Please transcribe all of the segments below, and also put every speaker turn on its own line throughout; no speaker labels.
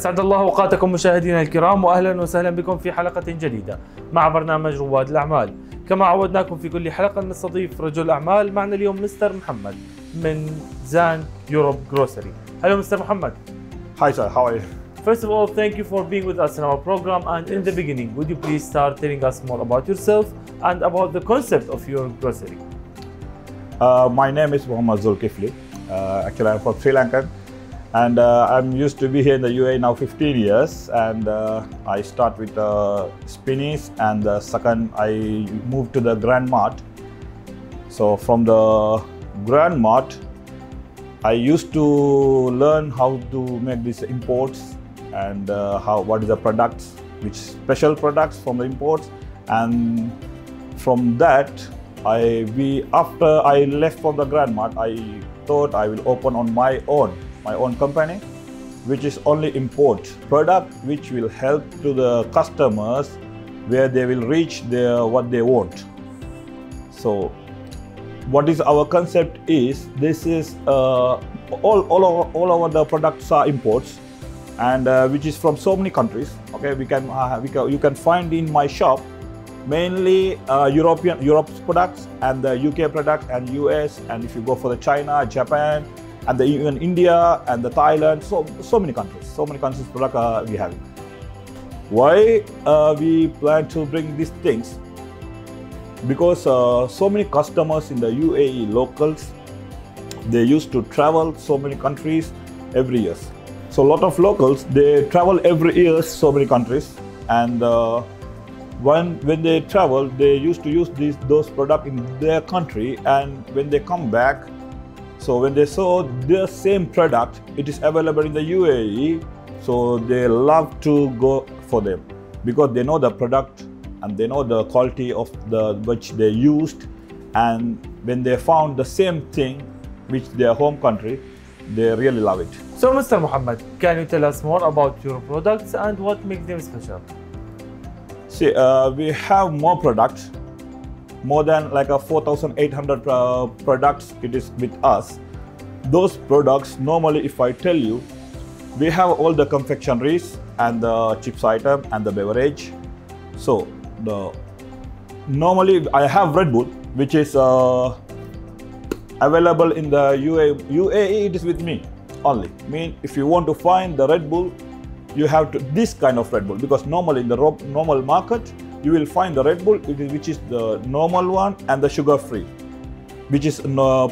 أسعد الله أوقاتكم مشاهدينا الكرام وأهلا وسهلا بكم في حلقة جديدة مع برنامج رواد الأعمال كما عودناكم في كل حلقة نستضيف رجل أعمال معنا اليوم مستر محمد من زان يوروب جروسري Hello Mr. Muhammad
Hi sir, how are you?
First of all, thank you for being with us in our program. And in the beginning, would you please start telling us more about yourself and about the concept of your grocery?
Uh, my name is Muhammad Zulkifli. Uh, actually, I'm from Sri Lanka, and uh, I'm used to be here in the UAE now 15 years. And uh, I start with uh, Spinneys, and the second I moved to the Grand Mart. So from the Grand Mart, I used to learn how to make these imports and uh, how what is the products, which special products from the imports, and from that I we after I left from the Grand Mart, I thought I will open on my own my own company, which is only import product which will help to the customers where they will reach their what they want. So what is our concept is this is uh, all all our, all our the products are imports and uh, which is from so many countries okay we can, uh, we can you can find in my shop mainly uh, european europe's products and the uk products and us and if you go for the china japan and the, even india and the thailand so so many countries so many countries product uh, we have why uh, we plan to bring these things because uh, so many customers in the UAE locals they used to travel so many countries every year. So a lot of locals they travel every year so many countries and uh, when when they travel they used to use these those products in their country and when they come back so when they saw the same product it is available in the UAE so they love to go for them because they know the product and they know the quality of the which they used and when they found the same thing which their home country they really love it
So, Mr. Muhammad, can you tell us more about your products and what makes them special?
see uh, we have more products more than like a 4800 uh, products it is with us those products normally if i tell you we have all the confectionaries and the chips item and the beverage so the normally I have Red Bull, which is uh, available in the UAE. UAE it is with me only. mean if you want to find the Red Bull, you have to this kind of Red Bull because normally in the normal market you will find the Red Bull which is the normal one and the sugar free, which is uh,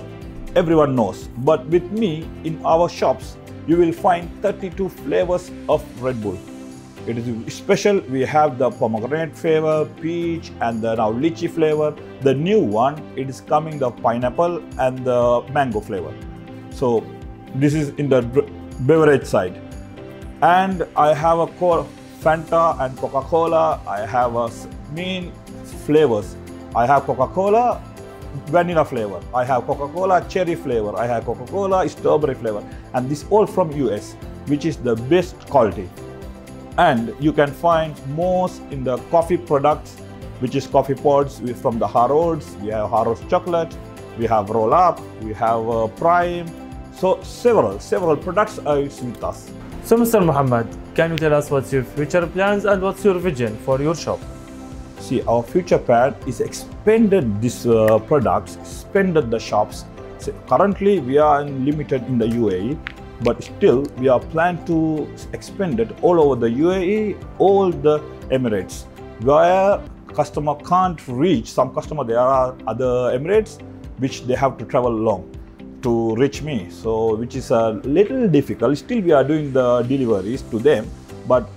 everyone knows. But with me in our shops you will find 32 flavors of Red Bull. It is special. We have the pomegranate flavor, peach, and the now lychee flavor. The new one, it is coming the pineapple and the mango flavor. So this is in the beverage side. And I have a co- Fanta and Coca-Cola. I have a main flavors. I have Coca-Cola vanilla flavor. I have Coca-Cola cherry flavor. I have Coca-Cola strawberry flavor. And this all from US, which is the best quality and you can find most in the coffee products which is coffee pods from the harrods we have harrods chocolate we have roll up we have uh, prime so several several products are with us
So, Mr. Muhammad, can you tell us what's your future plans and what's your vision for your shop?
see our future plan is expanded these uh, products expanded the shops. So currently we are limited in the uae but still we are planned to expand it all over the uae all the emirates. Where customer can't reach some customer there are other emirates which they have to travel long to reach me so which is a little difficult still we are doing the deliveries to them but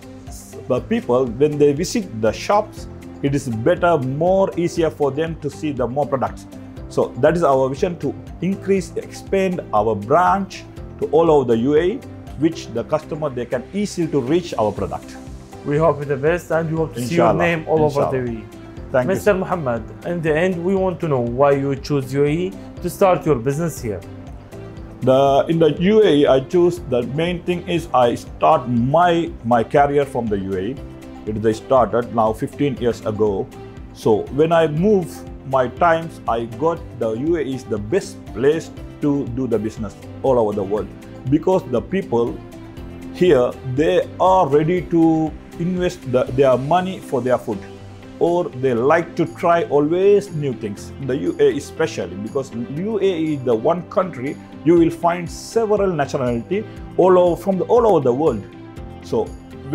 the people when they visit the shops it is better more easier for them to see the more products so that is our vision to increase expand our branch to all over the uae which the customer they can easily to reach our product
We hope you the best and we hope to see your name all over the. UAE.
thank you
Mr. Muhammad, in the end, we want to know why you choose UAE to start your business here.
The in the UAE, I choose the main thing is I start my my career from the UAE. It I started now 15 years ago. So when I move my times, I got the UAE is the best place to do the business all over the world because the people here they are ready to invest the, their money for their food or they like to try always new things. The uae especially because uae is the one country you will find several nationality all over from the, all over the world. So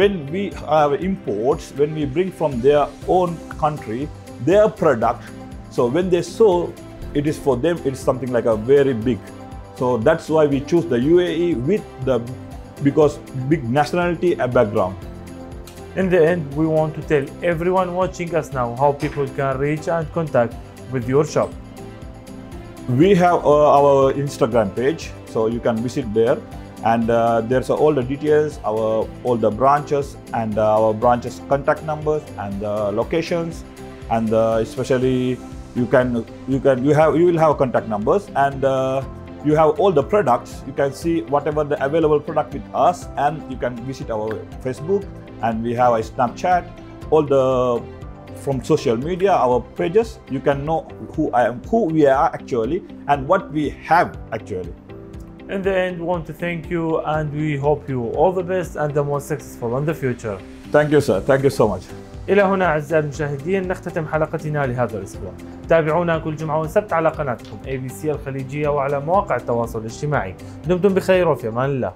when we have imports when we bring from their own country their product so when they sow it is for them it's something like a very big. So that's why we choose the uae with the because big nationality and background
In the end, we want to tell everyone watching us now how people can reach and contact with your shop.
we have uh, our instagram page so you can visit there. And uh, there's uh, all the details our all the branches and uh, our branches contact numbers and the locations. And uh, especially you can you can you have you will have contact numbers. And uh, you have all the products. You can see whatever the available product with us. And you can visit our facebook and we have a snapchat all the from social media our pages you can know who i am who we are actually and what we have actually
In the end, we want to thank you and we hope you all the best and the most successful in the future.
thank you sir thank you so much
إلى هنا أعزائي المشاهدين نختتم حلقتنا لهذا الأسبوع تابعونا كل جمعة وسبت على قناتكم ABC الخليجية وعلى مواقع التواصل الاجتماعي دمتم بخير وفي أمان الله